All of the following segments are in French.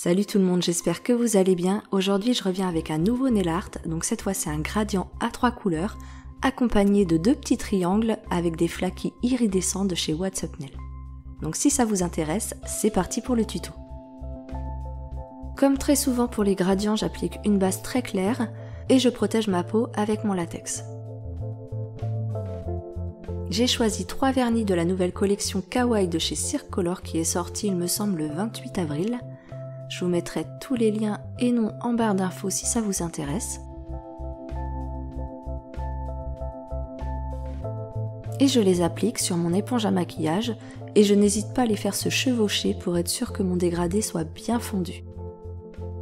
Salut tout le monde, j'espère que vous allez bien. Aujourd'hui je reviens avec un nouveau nail art, donc cette fois c'est un gradient à trois couleurs, accompagné de deux petits triangles avec des flaquis iridescents de chez What's Up Nail. Donc si ça vous intéresse, c'est parti pour le tuto. Comme très souvent pour les gradients, j'applique une base très claire et je protège ma peau avec mon latex. J'ai choisi trois vernis de la nouvelle collection Kawaii de chez Circolor qui est sortie il me semble le 28 avril. Je vous mettrai tous les liens et noms en barre d'infos si ça vous intéresse. Et je les applique sur mon éponge à maquillage et je n'hésite pas à les faire se chevaucher pour être sûr que mon dégradé soit bien fondu.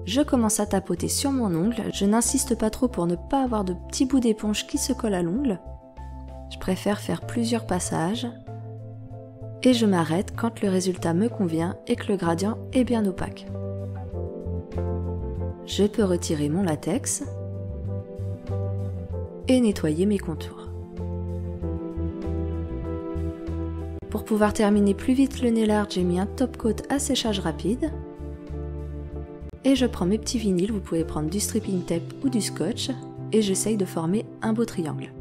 Je commence à tapoter sur mon ongle, je n'insiste pas trop pour ne pas avoir de petits bouts d'éponge qui se collent à l'ongle. Je préfère faire plusieurs passages et je m'arrête quand le résultat me convient et que le gradient est bien opaque je peux retirer mon latex et nettoyer mes contours. Pour pouvoir terminer plus vite le nail art, j'ai mis un top coat à séchage rapide. Et je prends mes petits vinyles, vous pouvez prendre du stripping tape ou du scotch, et j'essaye de former un beau triangle.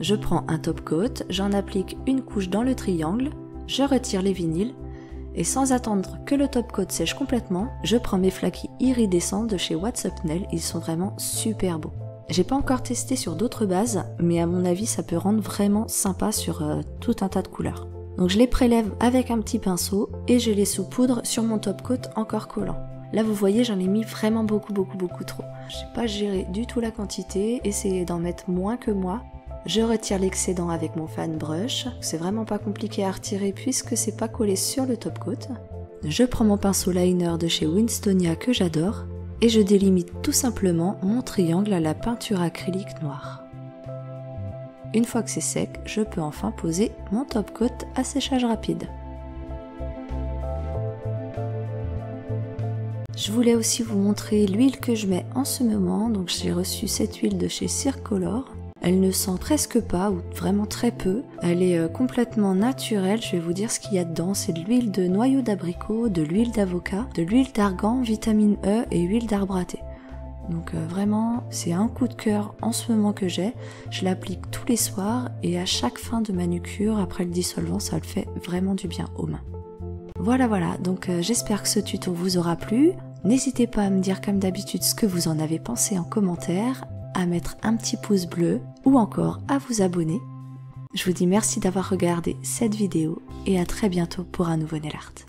Je prends un top coat, j'en applique une couche dans le triangle, je retire les vinyles et sans attendre que le top coat sèche complètement, je prends mes flaquis iridescents de chez What's Up Nail, ils sont vraiment super beaux. J'ai pas encore testé sur d'autres bases, mais à mon avis ça peut rendre vraiment sympa sur euh, tout un tas de couleurs. Donc je les prélève avec un petit pinceau et je les saupoudre sur mon top coat encore collant. Là vous voyez j'en ai mis vraiment beaucoup beaucoup beaucoup trop. J'ai pas géré du tout la quantité, essayez d'en mettre moins que moi je retire l'excédent avec mon fan brush. C'est vraiment pas compliqué à retirer puisque c'est pas collé sur le top coat. Je prends mon pinceau liner de chez Winstonia que j'adore et je délimite tout simplement mon triangle à la peinture acrylique noire. Une fois que c'est sec, je peux enfin poser mon top coat à séchage rapide. Je voulais aussi vous montrer l'huile que je mets en ce moment, donc j'ai reçu cette huile de chez Circolor. Elle ne sent presque pas ou vraiment très peu. Elle est euh, complètement naturelle. Je vais vous dire ce qu'il y a dedans. C'est de l'huile de noyau d'abricot, de l'huile d'avocat, de l'huile d'argan, vitamine E et huile d'arbre à thé. Donc euh, vraiment, c'est un coup de cœur en ce moment que j'ai. Je l'applique tous les soirs et à chaque fin de manucure, après le dissolvant, ça le fait vraiment du bien aux mains. Voilà, voilà. Donc euh, j'espère que ce tuto vous aura plu. N'hésitez pas à me dire comme d'habitude ce que vous en avez pensé en commentaire à mettre un petit pouce bleu ou encore à vous abonner. Je vous dis merci d'avoir regardé cette vidéo et à très bientôt pour un nouveau nail.